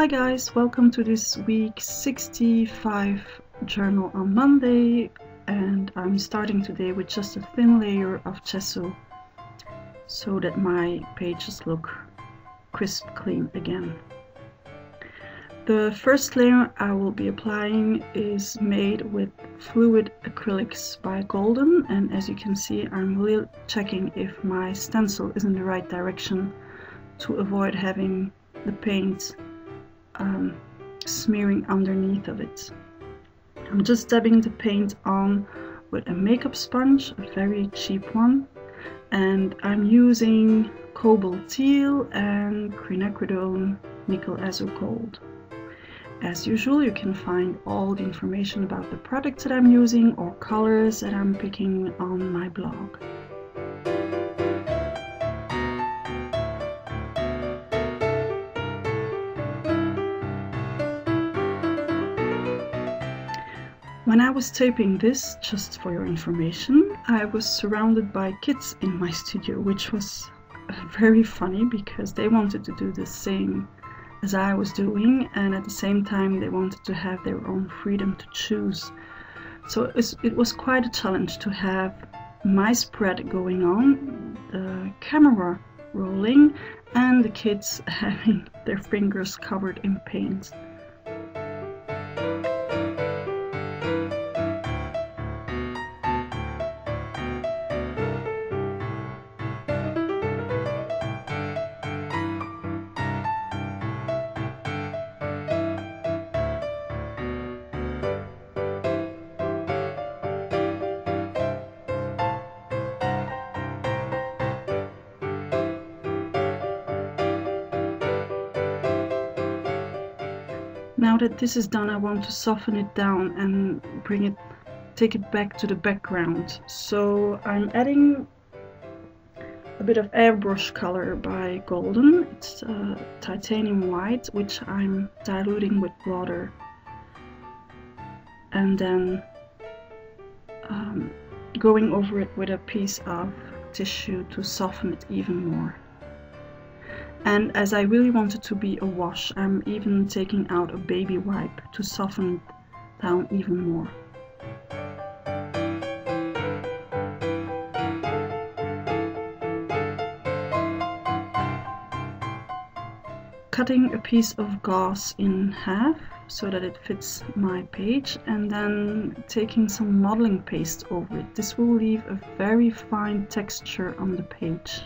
Hi guys, welcome to this week 65 journal on Monday and I'm starting today with just a thin layer of gesso so that my pages look crisp clean again. The first layer I will be applying is made with fluid acrylics by Golden and as you can see I'm really checking if my stencil is in the right direction to avoid having the paint um, smearing underneath of it. I'm just dabbing the paint on with a makeup sponge, a very cheap one, and I'm using cobalt teal and quinacridone nickel azo gold. As usual, you can find all the information about the products that I'm using or colors that I'm picking on my blog. When I was taping this, just for your information, I was surrounded by kids in my studio, which was very funny because they wanted to do the same as I was doing, and at the same time, they wanted to have their own freedom to choose. So it was, quite a challenge to have my spread going on, the camera rolling, and the kids having their fingers covered in paint. Now that this is done, I want to soften it down and bring it, take it back to the background. So I'm adding a bit of airbrush color by Golden. It's uh, titanium white, which I'm diluting with water. And then um, going over it with a piece of tissue to soften it even more. And as I really wanted to be a wash, I'm even taking out a baby wipe to soften it down even more. Cutting a piece of gauze in half so that it fits my page and then taking some modeling paste over it. This will leave a very fine texture on the page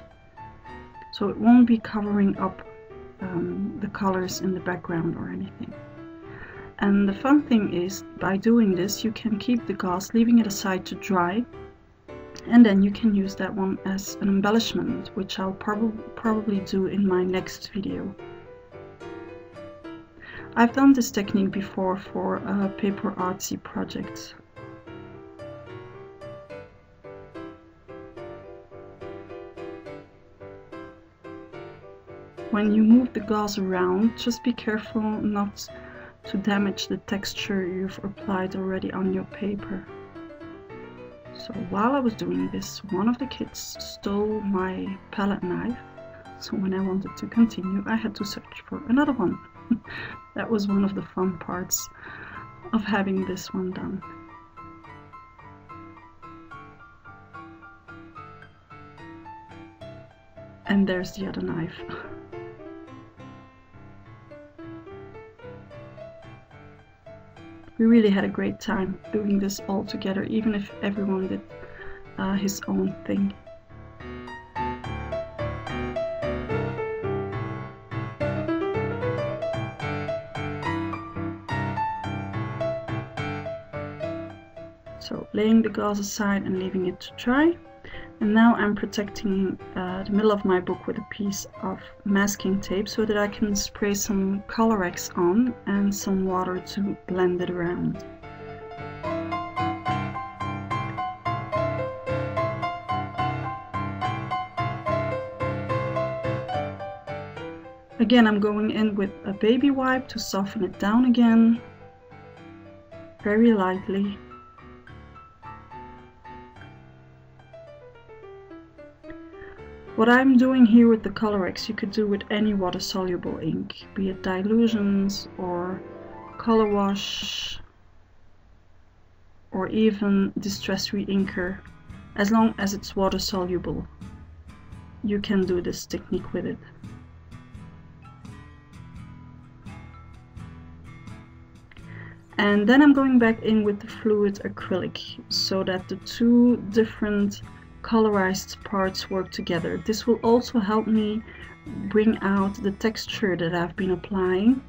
so it won't be covering up um, the colors in the background or anything. And the fun thing is, by doing this, you can keep the gauze, leaving it aside to dry, and then you can use that one as an embellishment, which I'll prob probably do in my next video. I've done this technique before for a paper artsy project when you move the gauze around, just be careful not to damage the texture you've applied already on your paper. So while I was doing this, one of the kids stole my palette knife. So when I wanted to continue, I had to search for another one. that was one of the fun parts of having this one done. And there's the other knife. we really had a great time doing this all together, even if everyone did uh, his own thing. So laying the gauze aside and leaving it to dry. And now I'm protecting uh, the middle of my book with a piece of masking tape so that I can spray some Colorex on and some water to blend it around. Again, I'm going in with a baby wipe to soften it down again, very lightly. What I'm doing here with the Colorex you could do with any water-soluble ink, be it Dylusions or Color Wash or even Distress Reinker, as long as it's water-soluble. You can do this technique with it. And then I'm going back in with the fluid acrylic so that the two different colorized parts work together. This will also help me bring out the texture that I've been applying,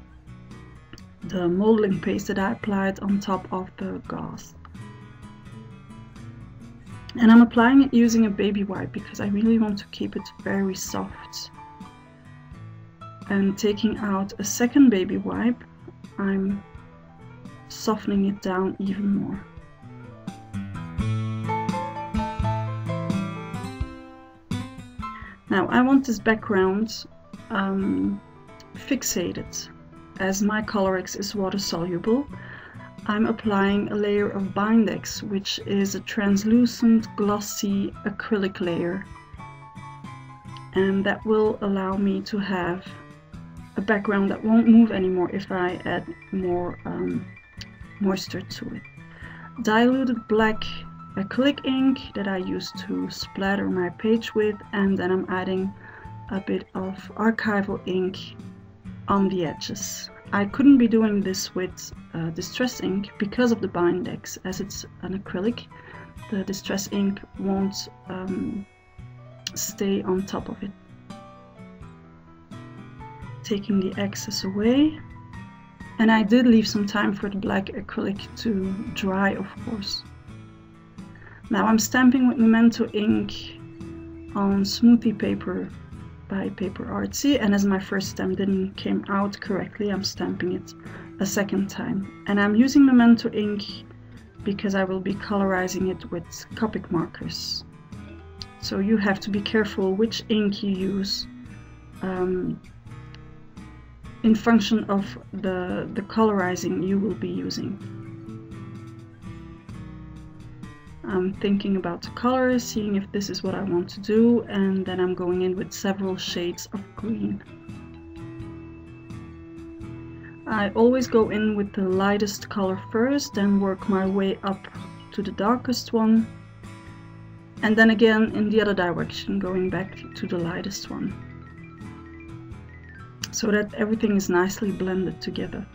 the modeling paste that I applied on top of the gauze. And I'm applying it using a baby wipe because I really want to keep it very soft. And taking out a second baby wipe, I'm softening it down even more. Now I want this background um, fixated. As my Colorex is water soluble, I'm applying a layer of Bindex, which is a translucent glossy acrylic layer. And that will allow me to have a background that won't move anymore if I add more um, moisture to it. Diluted black acrylic ink that I use to splatter my page with and then I'm adding a bit of archival ink on the edges. I couldn't be doing this with uh, distress ink because of the Bindex as it's an acrylic. The distress ink won't um, stay on top of it. Taking the excess away and I did leave some time for the black acrylic to dry, of course. Now I'm stamping with Memento ink on smoothie paper by Paper Artsy and as my first stamp didn't came out correctly I'm stamping it a second time and I'm using Memento ink because I will be colorizing it with Copic markers so you have to be careful which ink you use um, in function of the, the colorizing you will be using. I'm thinking about the color, seeing if this is what I want to do, and then I'm going in with several shades of green. I always go in with the lightest color first, then work my way up to the darkest one, and then again in the other direction, going back to the lightest one so that everything is nicely blended together.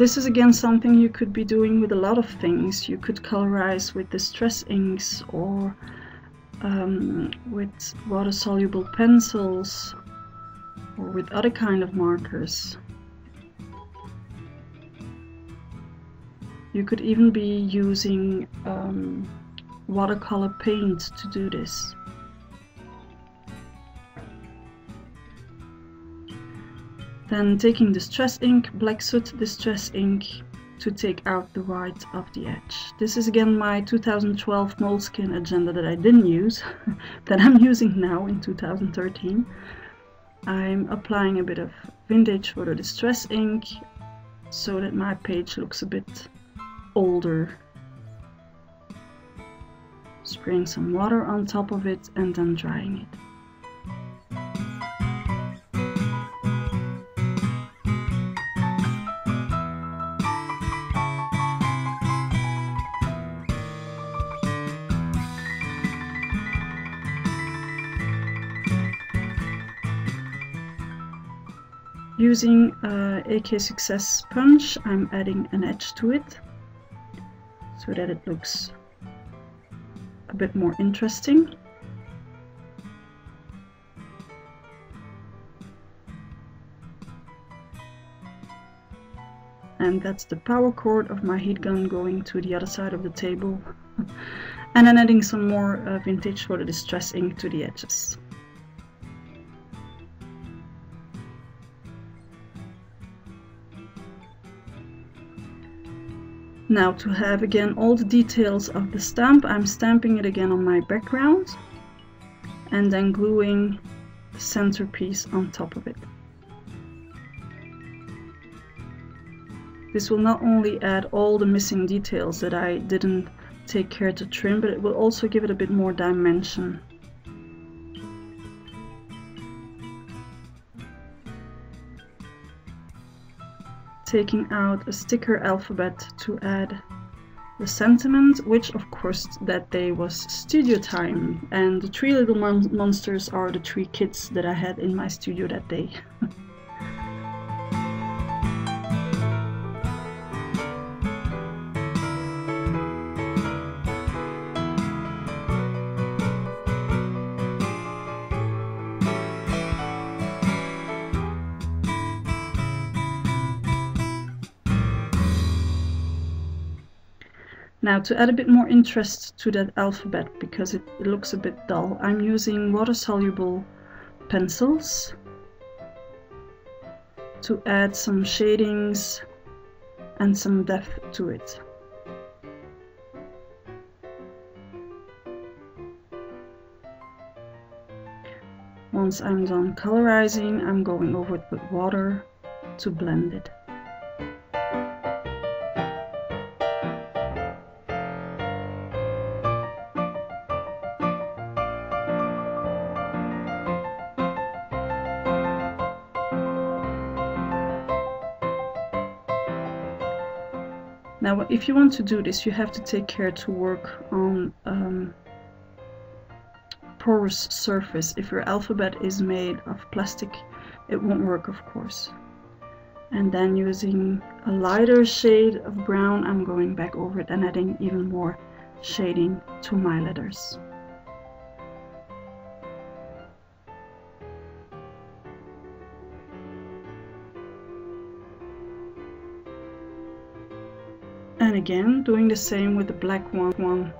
This is again something you could be doing with a lot of things. You could colorize with distress inks or um, with water-soluble pencils or with other kind of markers. You could even be using um, watercolor paint to do this. Then taking the distress ink, black soot distress ink to take out the white of the edge. This is again my 2012 Moleskine agenda that I didn't use, that I'm using now in 2013. I'm applying a bit of vintage photo distress ink so that my page looks a bit older. Spraying some water on top of it and then drying it. Using uh, EK Success Punch, I'm adding an edge to it so that it looks a bit more interesting. And that's the power cord of my heat gun going to the other side of the table. and then adding some more uh, vintage the distress ink to the edges. Now to have again all the details of the stamp, I'm stamping it again on my background and then gluing the centerpiece on top of it. This will not only add all the missing details that I didn't take care to trim, but it will also give it a bit more dimension. Taking out a sticker alphabet to add the sentiment, which of course that day was studio time, and the three little mon monsters are the three kids that I had in my studio that day. Now to add a bit more interest to that alphabet because it, it looks a bit dull, I'm using water-soluble pencils to add some shadings and some depth to it. Once I'm done colorizing, I'm going over it with water to blend it. If you want to do this, you have to take care to work on um, porous surface. If your alphabet is made of plastic, it won't work, of course. And then using a lighter shade of brown, I'm going back over it and adding even more shading to my letters. Again, doing the same with the black one, one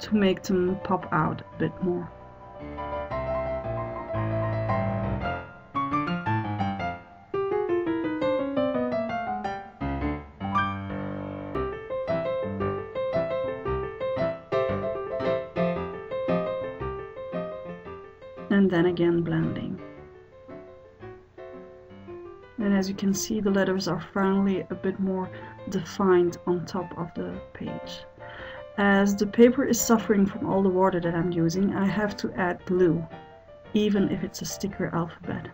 to make them pop out a bit more. And then again blending. And as you can see, the letters are finally a bit more defined on top of the page. As the paper is suffering from all the water that I'm using, I have to add glue, even if it's a sticker alphabet.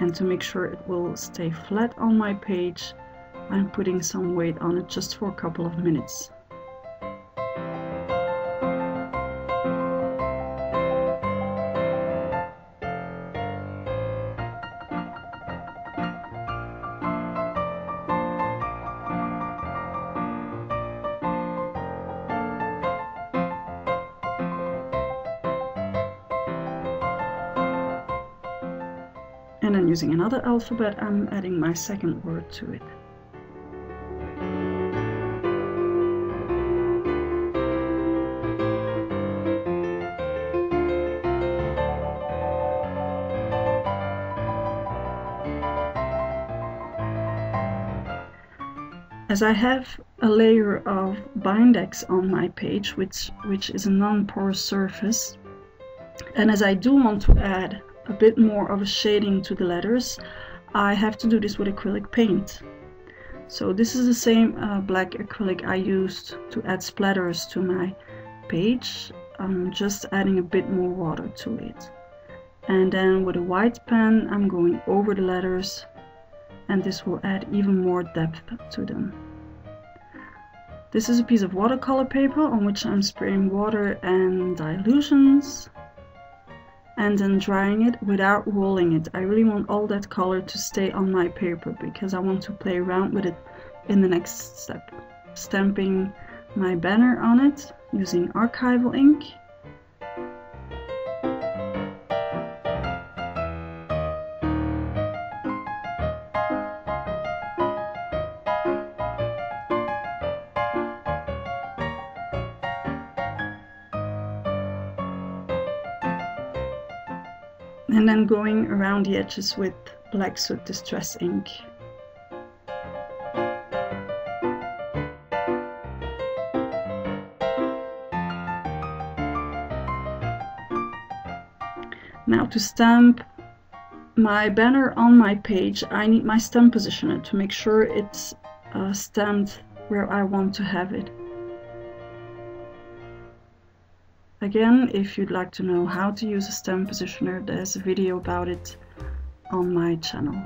And to make sure it will stay flat on my page, I'm putting some weight on it just for a couple of minutes. And then using another alphabet, I'm adding my second word to it. As I have a layer of Bindex on my page, which, which is a non-porous surface, and as I do want to add a bit more of a shading to the letters, I have to do this with acrylic paint. So this is the same uh, black acrylic I used to add splatters to my page. I'm just adding a bit more water to it. And then with a white pen, I'm going over the letters and this will add even more depth to them. This is a piece of watercolor paper on which I'm spraying water and Dylusions and then drying it without rolling it. I really want all that color to stay on my paper because I want to play around with it in the next step. Stamping my banner on it using archival ink and going around the edges with black soot distress ink. Now to stamp my banner on my page, I need my stamp positioner to make sure it's uh, stamped where I want to have it. Again, if you'd like to know how to use a stamp positioner, there's a video about it on my channel.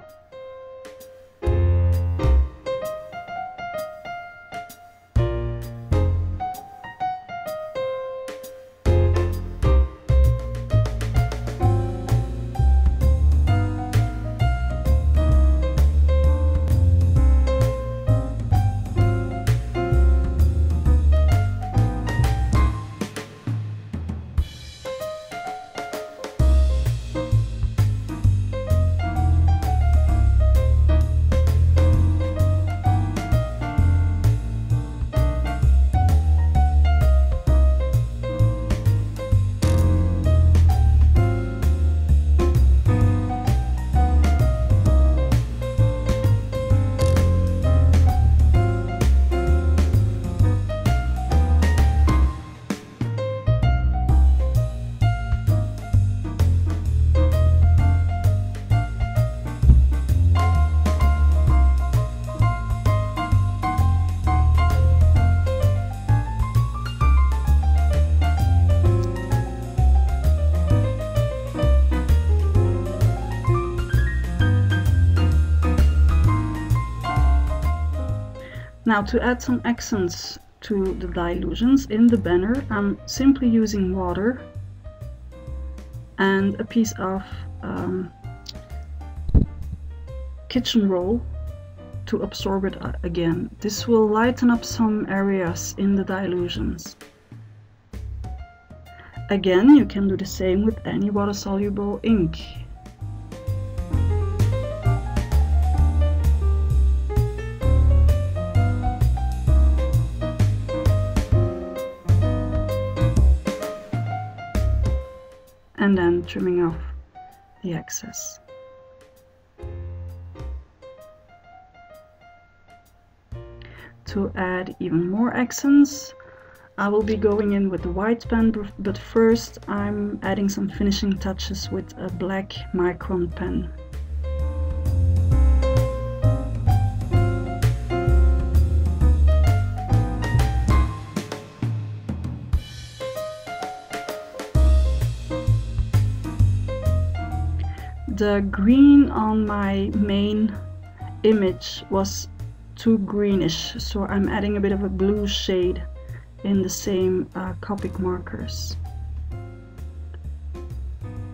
Now to add some accents to the Dylusions in the banner, I'm simply using water and a piece of um, kitchen roll to absorb it uh, again. This will lighten up some areas in the Dylusions. Again, you can do the same with any water-soluble ink. Trimming off the excess. To add even more accents, I will be going in with the white pen, but first I'm adding some finishing touches with a black micron pen. The green on my main image was too greenish so I'm adding a bit of a blue shade in the same uh, Copic markers.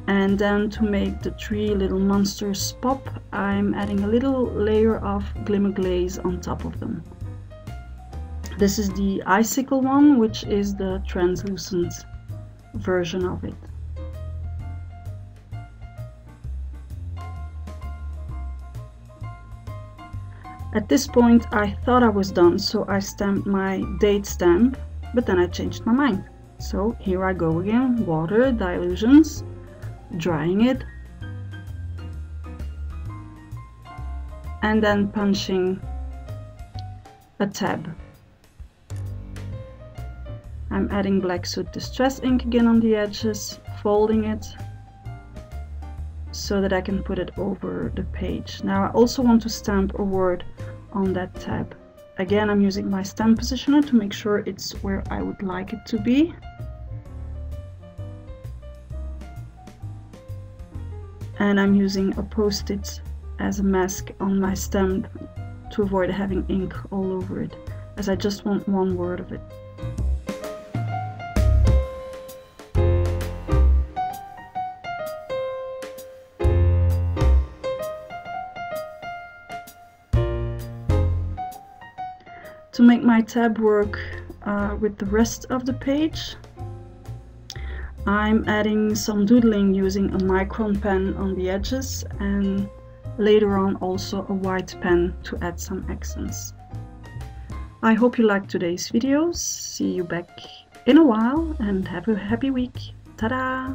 And then to make the three little monsters pop I'm adding a little layer of glimmer glaze on top of them. This is the icicle one which is the translucent version of it At this point I thought I was done so I stamped my date stamp but then I changed my mind. So here I go again, water, Dylusions, drying it and then punching a tab. I'm adding Black Soot Distress ink again on the edges, folding it so that I can put it over the page. Now I also want to stamp a word on that tab. Again, I'm using my stamp positioner to make sure it's where I would like it to be. And I'm using a post-it as a mask on my stamp to avoid having ink all over it, as I just want one word of it. To make my tab work uh, with the rest of the page, I'm adding some doodling using a micron pen on the edges and later on also a white pen to add some accents. I hope you liked today's videos. See you back in a while and have a happy week. Ta-da!